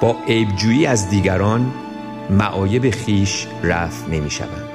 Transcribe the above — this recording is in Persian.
با عیبجویی از دیگران معایب خیش رفع نمی شوند.